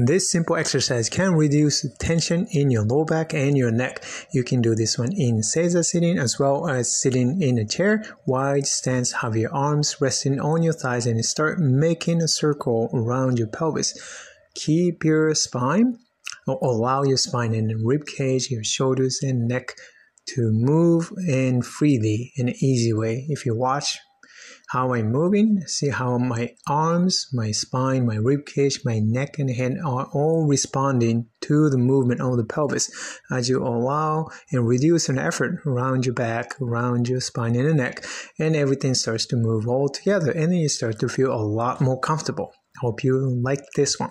This simple exercise can reduce tension in your low back and your neck. You can do this one in Seiza sitting as well as sitting in a chair. Wide stance, have your arms resting on your thighs and start making a circle around your pelvis. Keep your spine, allow your spine and rib cage, your shoulders and neck to move in freely in an easy way. If you watch how I'm moving, see how my arms, my spine, my rib cage, my neck and head are all responding to the movement of the pelvis as you allow and reduce an effort around your back, around your spine and the neck, and everything starts to move all together and then you start to feel a lot more comfortable. Hope you like this one.